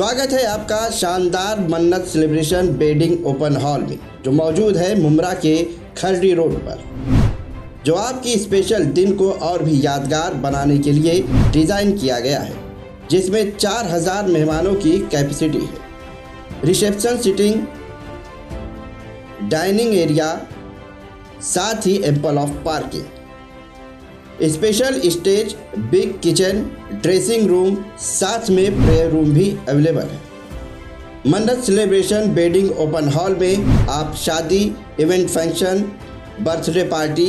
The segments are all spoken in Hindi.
स्वागत है आपका शानदार मन्नत सेलिब्रेशन बेडिंग ओपन हॉल में, जो मौजूद है मुमरा के खरडी रोड पर। जो आपकी स्पेशल दिन को और भी यादगार बनाने के लिए डिज़ाइन किया गया है, जिसमें 4000 मेहमानों की कैपेसिटी है। रिसेप्शन सिटिंग, डाइनिंग एरिया, साथ ही ample of parking special stage, big kitchen, dressing room, साथ में प्रेयर रूम भी अवेलेबल है। मन्नत सेलिब्रेशन बेडिंग ओपन हॉल में आप शादी, event function, birthday party,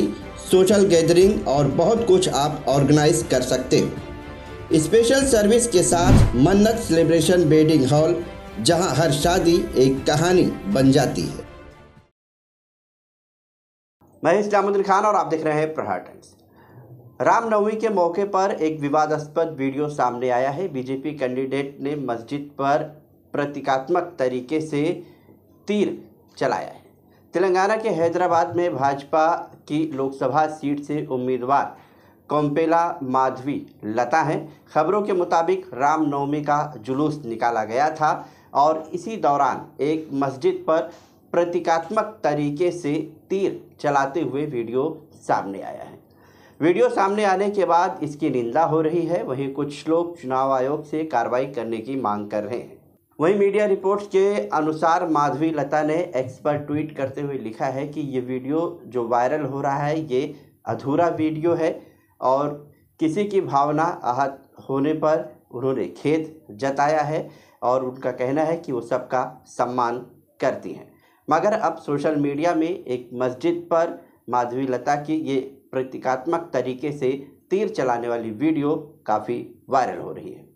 social gathering और बहुत कुछ आप ऑर्गेनाइज कर सकते हो। स्पेशल सर्विस के साथ मन्नत सेलिब्रेशन बेडिंग हॉल, जहाँ हर शादी एक कहानी बन जाती है। मैं इस्लामुद्दीन खान और आप देख रहे हैं प्रहार टाइम्स। रामनवमी के मौके पर एक विवादास्पद वीडियो सामने आया है। बीजेपी कैंडिडेट ने मस्जिद पर प्रतीकात्मक तरीके से तीर चलाया है। तेलंगाना के हैदराबाद में भाजपा की लोकसभा सीट से उम्मीदवार कोम्पेला माधवी लता हैं। खबरों के मुताबिक रामनवमी का जुलूस निकाला गया था और इसी दौरान एक मस्जिद पर प्रतीकात्मक तरीके से तीर चलाते हुए वीडियो सामने आया है। वीडियो सामने आने के बाद इसकी निंदा हो रही है। वहीं कुछ लोग चुनाव आयोग से कार्रवाई करने की मांग कर रहे हैं। वहीं मीडिया रिपोर्ट्स के अनुसार माधवी लता ने एक्स पर ट्वीट करते हुए लिखा है कि ये वीडियो जो वायरल हो रहा है, ये अधूरा वीडियो है और किसी की भावना आहत होने पर उन्होंने खेद जताया है और उनका कहना है कि वो सबका सम्मान करती हैं। मगर अब सोशल मीडिया में एक मस्जिद पर माधवी लता की ये प्रतीकात्मक तरीके से तीर चलाने वाली वीडियो काफ़ी वायरल हो रही है।